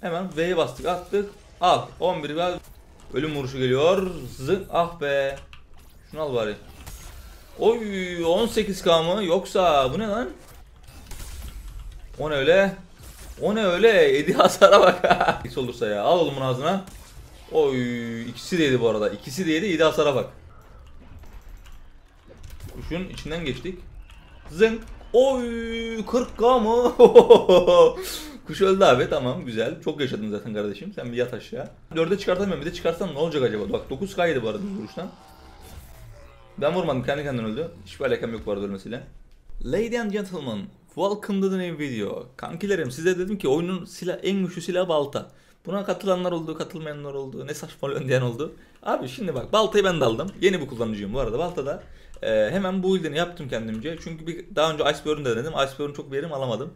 Hemen V'ye bastık attık. Al 11 ver. Ölüm vuruşu geliyor. Zın ah be. Şunu al bari. Oy 18k mı? Yoksa bu ne lan? O ne öyle? O ne öyle? Yedi hasara bak. X olursa ya. Al oğlum bunu ağzına. Oy ikisi de yedi bu arada. İkisi de yedi. Yedi hasara bak. Kuşun içinden geçtik. Zınk. Oy 40k mı? Kuş öldü abi tamam güzel. Çok yaşadın zaten kardeşim. Sen bir yat aşağı. 4'e çıkartamıyorum. Bir de çıkarsam ne olacak acaba? Bak 9k yedi bu arada vuruştan. Ben vurmadım. Kendi kendine öldü. Hiçbir alakam yok bu arada ölmesiyle. Lady and gentlemen, welcome to the new video. Kankilerim size dedim ki oyunun silah en güçlü silahı balta. Buna katılanlar oldu, katılmayanlar oldu. Ne saçmalıyorsun diyen oldu. Abi şimdi bak baltayı ben de aldım. Yeni bir kullanıcıyım bu arada. Baltada e, hemen bu build'ini yaptım kendimce. Çünkü bir, daha önce Iceberg'ını da denedim. Iceberg'ın çok bir yerim alamadım.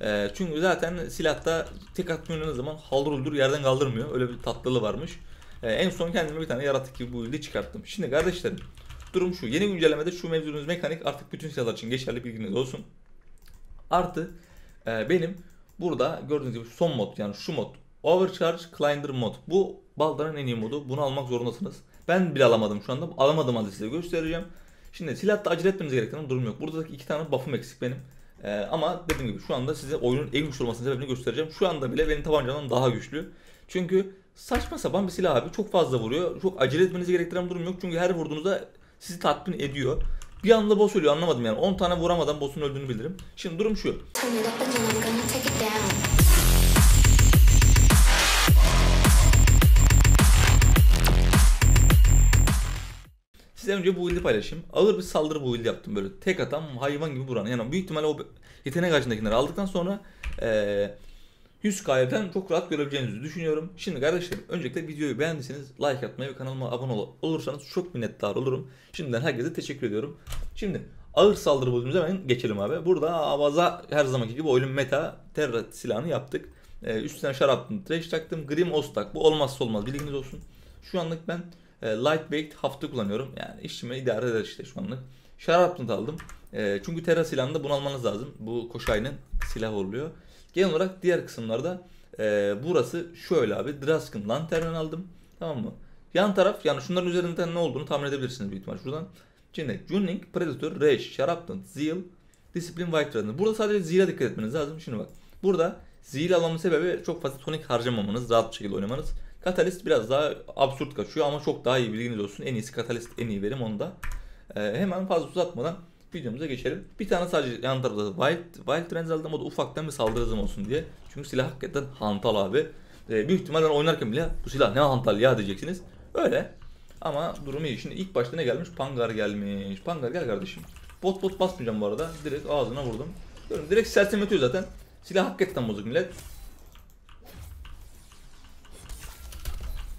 E, çünkü zaten silahta tek atma zaman haldır uldur yerden kaldırmıyor. Öyle bir tatlılığı varmış. E, en son kendime bir tane yaratık gibi bu build'i çıkarttım. Şimdi kardeşlerim durum şu. Yeni güncellemede şu mevzunuz mekanik artık bütün silahlar için geçerli bilginiz olsun. Artı e, benim burada gördüğünüz gibi son mod yani şu mod Overcharge Climber mod. Bu Baldur'ın en iyi modu. Bunu almak zorundasınız. Ben bile alamadım şu anda. Alamadım halde size göstereceğim. Şimdi silahta acele etmeniz gereken durum yok. Buradaki iki tane buff'ım eksik benim. Ee, ama dediğim gibi şu anda size oyunun en güçlü olmasının sebebini göstereceğim. Şu anda bile benim tabancamdan daha güçlü. Çünkü saçma sapan bir silah abi. Çok fazla vuruyor. Çok acele etmenizi gerektiren bir durum yok. Çünkü her vurduğunuzda sizi tatmin ediyor. Bir anda boss ölüyor anlamadım yani. 10 tane vuramadan boss'un öldüğünü bilirim. Şimdi durum şu. Size önce bu build'i paylaşayım. Ağır bir saldırı build yaptım böyle. Tek atan hayvan gibi vuran. Yani büyük ihtimalle o yetenek ağacındakileri aldıktan sonra eee 100 k'den çok rahat görebileceğinizi düşünüyorum. Şimdi kardeşlerim öncelikle videoyu beğendiyseniz like atmayı ve kanalıma abone ol- olursanız çok minnettar olurum. Şimdiden herkese teşekkür ediyorum. Şimdi ağır saldırı build'imize hemen geçelim abi. Burada avaza her zamanki gibi oyunun meta terra silahını yaptık. Ee, üstüne şaraptım, trash taktım. Grim Ostak bu olmazsa olmaz bilginiz olsun. Şu anlık ben e, lightweight hafta kullanıyorum. Yani işime idare eder işte şu anlık. Şaraptım aldım. E, çünkü terra silahında bunu almanız lazım. Bu koşayının silah oluyor. Genel olarak diğer kısımlarda e, burası şöyle abi. Draskin Lantern'ı aldım. Tamam mı? Yan taraf yani şunların üzerinden ne olduğunu tahmin edebilirsiniz büyük ihtimal şuradan. Şimdi Juning, Predator, Rage, Sharapton, Zeal, Discipline, White Dragon. Burada sadece Zeal'a dikkat etmeniz lazım. Şimdi bak. Burada Zeal almanın sebebi çok fazla tonik harcamamanız, rahat bir şekilde oynamanız. Catalyst biraz daha absürt kaçıyor ama çok daha iyi bilginiz olsun. En iyisi Catalyst en iyi verim onda. Ee, hemen fazla uzatmadan videomuza geçelim. Bir tane sadece yan tarafta Wild, Wild Trends aldım o da ufaktan bir saldırı olsun diye. Çünkü silah hakikaten hantal abi. Ee, büyük ihtimalle oynarken bile bu silah ne hantal ya diyeceksiniz. Öyle. Ama durum iyi. Şimdi ilk başta ne gelmiş? Pangar gelmiş. Pangar gel kardeşim. Bot bot basmayacağım bu arada. Direkt ağzına vurdum. Görün, direkt sersemletiyor zaten. Silah hakikaten bozuk millet.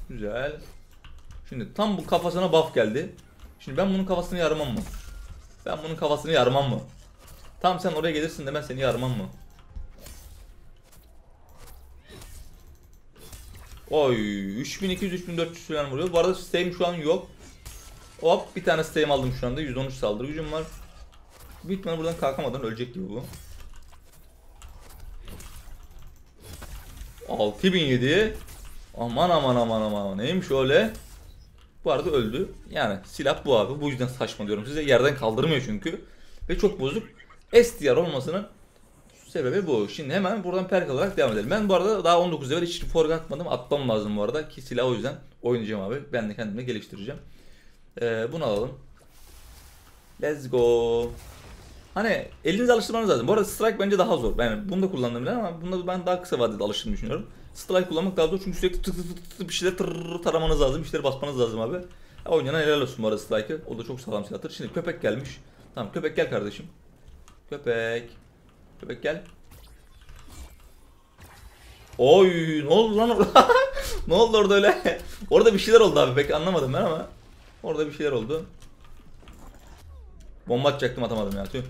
Güzel. Şimdi tam bu kafasına buff geldi. Şimdi ben bunun kafasını yarmam mı? Ben bunun kafasını yarmam mı? Tam sen oraya gelirsin de ben seni yarmam mı? Oy 3200 3400 falan vuruyor. Bu arada stay'im şu an yok. Hop bir tane stay'im aldım şu anda. 113 saldırı gücüm var. Büyük buradan kalkamadan ölecek gibi bu. 6007 Aman aman aman aman neymiş öyle? Bu arada öldü. Yani silah bu abi. Bu yüzden saçma diyorum size. Yerden kaldırmıyor çünkü. Ve çok bozuk. SDR olmasının sebebi bu. Şimdi hemen buradan perk alarak devam edelim. Ben bu arada daha 19 level hiç forga atmadım. Atmam lazım bu arada. Ki silah o yüzden oynayacağım abi. Ben de kendimi geliştireceğim. Ee, bunu alalım. Let's go. Hani elinize alıştırmanız lazım. Bu arada strike bence daha zor. Yani bunu da kullandım ama bunda ben daha kısa vadede alıştığını düşünüyorum. Strike kullanmak daha zor çünkü sürekli tık tık tık tık bir şeyler tırrrr taramanız lazım. Bir şeyleri basmanız lazım abi. Ha, Oynayana helal olsun bu arada strike'ı. O da çok sağlam silahtır. Şimdi köpek gelmiş. Tamam köpek gel kardeşim. Köpek. Köpek gel. Oy ne oldu lan orada? ne oldu orada öyle? orada bir şeyler oldu abi pek anlamadım ben ama. Orada bir şeyler oldu. Bomba atacaktım atamadım ya tüh.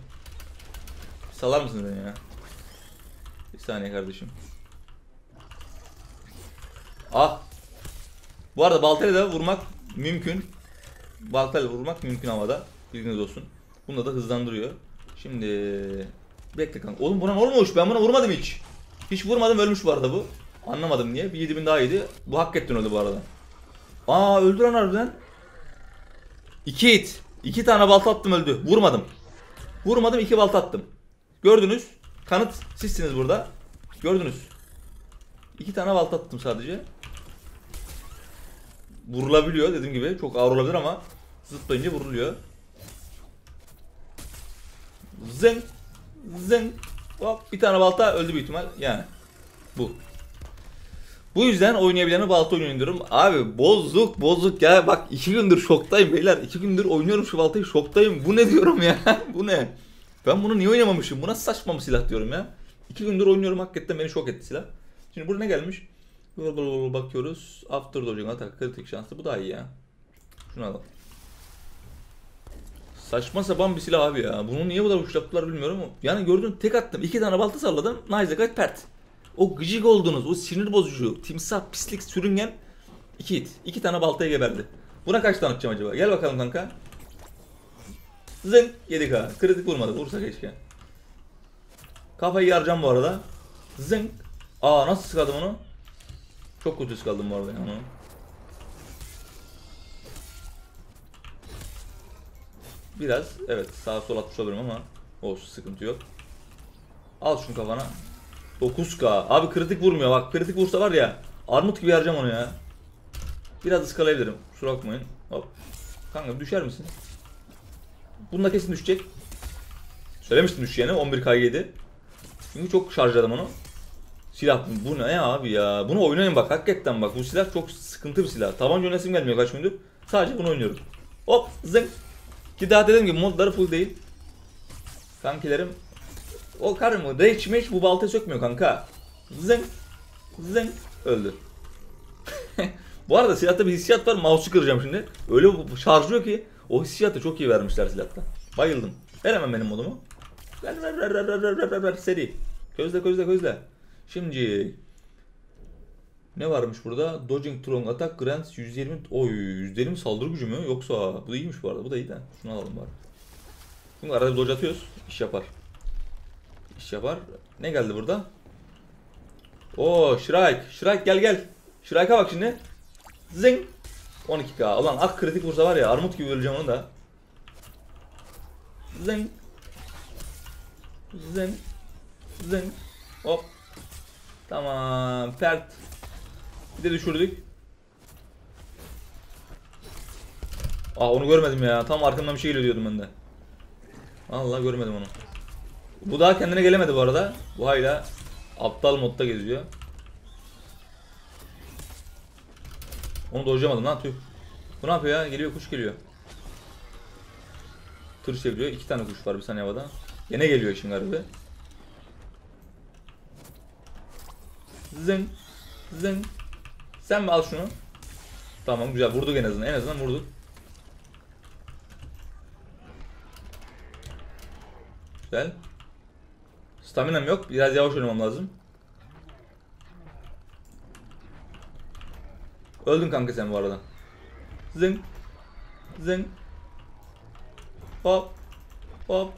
Salar mısın beni ya? Bir saniye kardeşim. Ah. Bu arada baltayla da vurmak mümkün. Baltayla vurmak mümkün havada. Bilginiz olsun. Bunda da hızlandırıyor. Şimdi bekle kanka. Oğlum buna olmuş? Ben buna vurmadım hiç. Hiç vurmadım ölmüş bu arada bu. Anlamadım niye. Bir 7000 daha yedi. Bu hakikaten öldü bu arada. Aa öldü lan harbiden. İki hit. İki tane balta attım öldü. Vurmadım. Vurmadım iki balta attım. Gördünüz. Kanıt sizsiniz burada. Gördünüz. İki tane balta attım sadece. Vurulabiliyor dediğim gibi. Çok ağır olabilir ama zıplayınca vuruluyor. Zın. Zın. Hop bir tane balta öldü büyük ihtimal. Yani. Bu. Bu yüzden oynayabilene balta oynayın diyorum. Abi bozuk bozuk ya. Bak iki gündür şoktayım beyler. İki gündür oynuyorum şu baltayı şoktayım. Bu ne diyorum ya? bu ne? Ben bunu niye oynamamışım? Bu nasıl saçma bir silah diyorum ya. İki gündür oynuyorum hakikaten beni şok etti silah. Şimdi burada ne gelmiş? Bakıyoruz. After dodging atak kritik şanslı. Bu daha iyi ya. Şunu alalım. Saçma sapan bir silah abi ya. Bunu niye bu kadar uçlattılar bilmiyorum. Yani gördün tek attım. iki tane balta salladım. Nice kaç pert. O gıcık oldunuz. O sinir bozucu. Timsah, pislik, sürüngen. iki hit. iki tane baltaya geberdi. Buna kaç tane atacağım acaba? Gel bakalım kanka. Zın 7k. Kritik vurmadı. Vursa keşke. Kafayı yaracağım bu arada. Zın. Aa nasıl sıkaldım onu? Çok kötü sıkaldım bu arada yani. Biraz evet sağa sola atmış olabilirim ama olsun sıkıntı yok. Al şunu kafana. 9k. Abi kritik vurmuyor bak kritik vursa var ya armut gibi yaracağım onu ya. Biraz ıskalayabilirim. Kusura bakmayın. Hop. Kanka düşer misin? Bunda kesin düşecek. Söylemiştim düşeceğini 11k yedi. Çünkü çok şarjladım onu. Silah bu ne abi ya? Bunu oynayın bak hakikaten bak bu silah çok sıkıntı bir silah. Tabanca oynasım gelmiyor kaç gündür. Sadece bunu oynuyorum. Hop zınk. Ki daha dediğim gibi modları full değil. Kankilerim. O kar mı? Rage meç bu balta sökmüyor kanka. Zınk. Zınk. Öldü. bu arada silahta bir hissiyat var. Mouse'u kıracağım şimdi. Öyle şarjlıyor ki. O hissiyatı çok iyi vermişler silahta. Bayıldım. Ver hemen benim modumu. Ver ver ver ver ver ver ver ver seri. Közle közle közle. Şimdi ne varmış burada? Dodging Strong Attack Grants 120 Oy 120 saldırı gücü mü? Yoksa bu da iyiymiş bu arada. Bu da iyi de. Şunu alalım bari. Çünkü arada dodge atıyoruz. iş yapar. İş yapar. Ne geldi burada? Oo Shrike. Shrike gel gel. Shrike'a bak şimdi. Zing. 12k. Ulan ak kritik vursa var ya armut gibi öleceğim onu da. Zing. Zing. Zing. Hop. Tamam. Pert. Bir de düşürdük. Aa onu görmedim ya. Tam arkamdan bir şey geliyor diyordum ben de. Vallahi görmedim onu. Bu daha kendine gelemedi bu arada. Bu hala aptal modda geziyor. Onu dojlamadım lan tüh. Bu ne yapıyor ya? Geliyor kuş geliyor. Tır çeviriyor. İki tane kuş var bir saniye havada. Yine geliyor işin garibi. Zın. Zın. Sen mi al şunu? Tamam güzel vurduk en azından. En azından vurduk. Güzel. Staminam yok. Biraz yavaş oynamam lazım. Öldün kanka sen bu arada. Zın. Zın. Hop. Hop.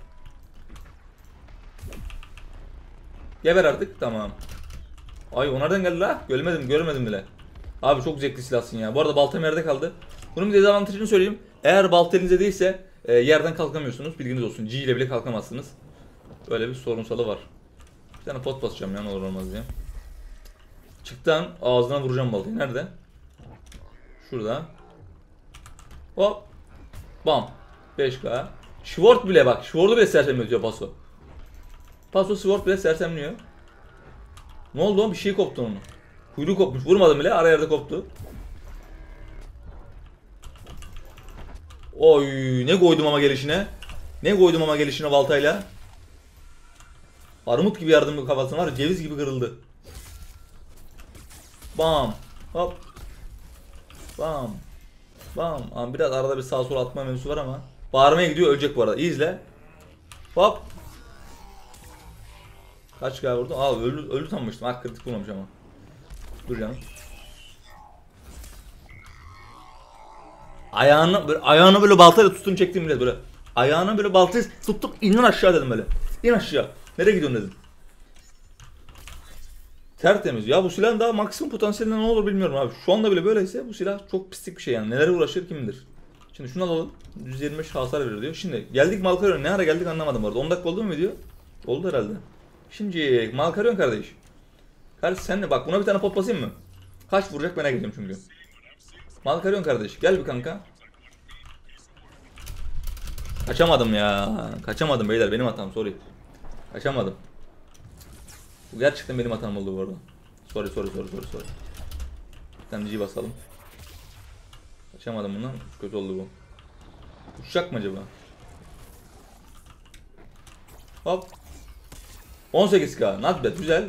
Geber artık. Tamam. Ay o nereden geldi la? Görmedim, görmedim bile. Abi çok zevkli silahsın ya. Bu arada baltam yerde kaldı. Bunun bir dezavantajını söyleyeyim. Eğer balta elinizde değilse e, yerden kalkamıyorsunuz. Bilginiz olsun. G ile bile kalkamazsınız. Böyle bir sorunsalı var. Bir tane pot basacağım ya ne olur olmaz diye. Çıktan ağzına vuracağım baltayı. Nerede? Şurada. Hop. Bam. 5K. Sword bile bak. Sword'u bile sersemletiyor Paso. Paso Sword bile sersemliyor. Ne oldu o? Bir şey koptu onun. Kuyruğu kopmuş. Vurmadım bile. Ara yerde koptu. Oy ne koydum ama gelişine. Ne koydum ama gelişine baltayla. Armut gibi yardım kafasına var. Ceviz gibi kırıldı. Bam. Hop. Bam. Bam. Ama biraz arada bir sağ sol atma mevzusu var ama. Bağırmaya gidiyor ölecek bu arada. İyi izle. Hop. Kaç kere vurdum? Aa öldü, öldü sanmıştım. Ha kritik vurmamış ama. Dur canım. Ayağını böyle ayağını böyle baltayla tuttum çektim bile böyle. Ayağını böyle baltayla tuttum inin aşağı dedim böyle. İn aşağı. Nereye gidiyorsun dedim. Tertemiz. Ya bu silahın daha maksimum potansiyelinden ne olur bilmiyorum abi. Şu anda bile böyleyse bu silah çok pislik bir şey yani. Nelere uğraşır kim bilir. Şimdi şunu alalım. 125 hasar verir diyor. Şimdi geldik Malkarion'a. Ne ara geldik anlamadım bu arada. 10 dakika oldu mu video? Oldu herhalde. Şimdi Malkarion kardeş. Kardeş sen de bak buna bir tane pot basayım mı? Kaç vuracak merak ediyorum çünkü. Malkarion kardeş gel bir kanka. Kaçamadım ya. Kaçamadım beyler benim hatam sorry. Kaçamadım. Bu gerçekten benim hatam oldu bu arada. Sorry sorry sorry sorry sorry. Bir tane G basalım. Kaçamadım bundan. Kötü oldu bu. Uçacak mı acaba? Hop. 18k. Not bad. Güzel.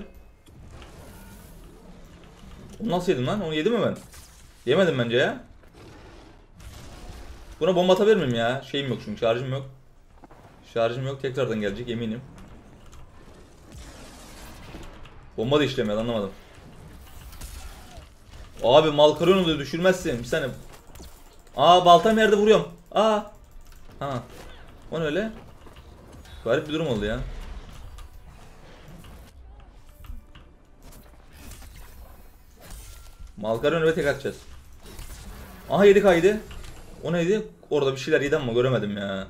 Onu nasıl yedim lan? Onu yedim mi ben? Yemedim bence ya. Buna bomba atabilir miyim ya? Şeyim yok çünkü şarjım yok. Şarjım yok tekrardan gelecek eminim. Bomba da işlemiyor anlamadım. Abi Malkarion'u da düşürmezsin. Bir saniye. Aa baltam yerde vuruyorum. Aa. Ha. O ne öyle? Garip bir durum oldu ya. Malkarion'u ve tek atacağız. Aha yedik haydi. O neydi? Orada bir şeyler yedi ama göremedim ya.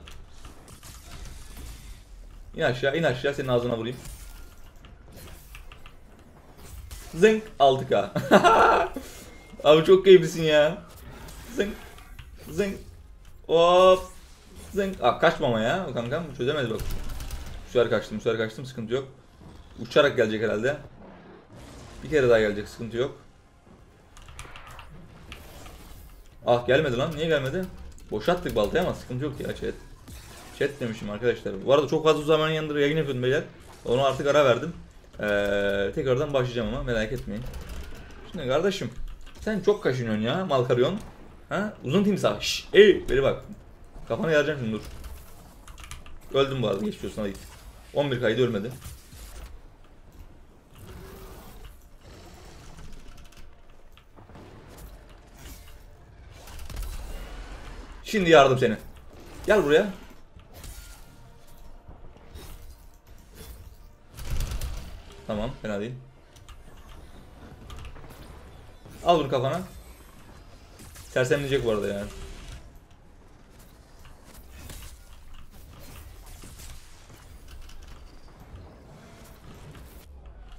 İn aşağı, in aşağı senin ağzına vurayım. Zınk 6K. Abi çok keyiflisin ya. Zınk. Zınk. Hop. Zınk. Aa, kaçma ama ya kankam çözemez bak. Sefer kaçtım, sefer kaçtım sıkıntı yok. Uçarak gelecek herhalde. Bir kere daha gelecek sıkıntı yok. Ah gelmedi lan niye gelmedi? Boşalttık baltayı ama sıkıntı yok ya chat. Chat demişim arkadaşlar. Bu arada çok fazla zaman yandır yayın yapıyordum beyler. Onu artık ara verdim. Ee, tekrardan başlayacağım ama merak etmeyin. Şimdi kardeşim sen çok kaşınıyorsun ya Malkaryon. Ha? Uzun timsah. Şşş. Ey beri bak. Kafana yaracağım şimdi dur. Öldüm bu arada geçiyorsun hadi git. 11 kaydı ölmedi. Şimdi yardım seni. Gel buraya. Tamam fena değil. Al bunu kafana. Sersemleyecek bu arada yani.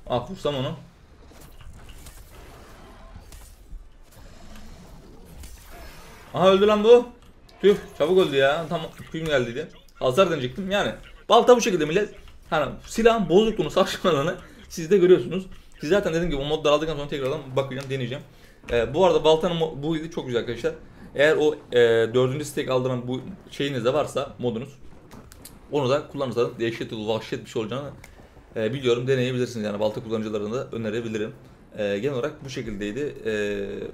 Ah vursam onu. Aha öldü lan bu. Tüh çabuk öldü ya. Tam film geldiydi. Hasar deneyecektim yani. Balta bu şekilde millet. Hani silahın bozukluğunu saçmalarını siz de görüyorsunuz. Siz zaten dediğim gibi o modları aldıktan sonra tekrardan bakacağım deneyeceğim. Ee, bu arada baltanın bu ildi çok güzel arkadaşlar. Eğer o e, dördüncü stack aldıran bu şeyiniz de varsa modunuz onu da kullanırsanız dehşet vahşet bir şey olacağını e, biliyorum deneyebilirsiniz yani balta kullanıcılarına da önerebilirim. E, genel olarak bu şekildeydi. E,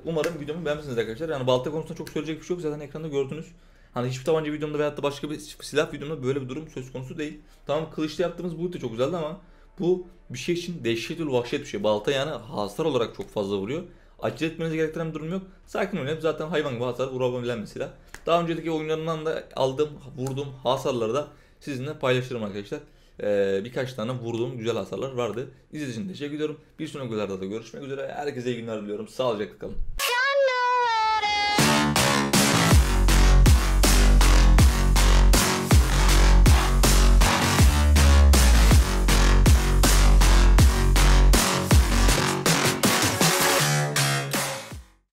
umarım videomu beğenmişsiniz arkadaşlar. Yani balta konusunda çok söyleyecek bir şey yok zaten ekranda gördünüz. Hani hiçbir tabanca videomda veyahut da başka bir silah videomda böyle bir durum söz konusu değil. Tamam kılıçta yaptığımız bu da çok güzeldi ama bu bir şey için dehşetli vahşet bir şey. Balta yani hasar olarak çok fazla vuruyor. Acele etmenizi gerektiren bir durum yok. Sakin. Hep zaten hayvan gibi hasar vurabilen bir silah. Daha önceki oyunlarından da aldığım, vurduğum hasarları da sizinle paylaşırım arkadaşlar. Ee, birkaç tane vurduğum güzel hasarlar vardı. İzlediğiniz için teşekkür ediyorum. Bir sonraki videolarda da görüşmek üzere. Herkese iyi günler diliyorum. Sağlıcakla kalın.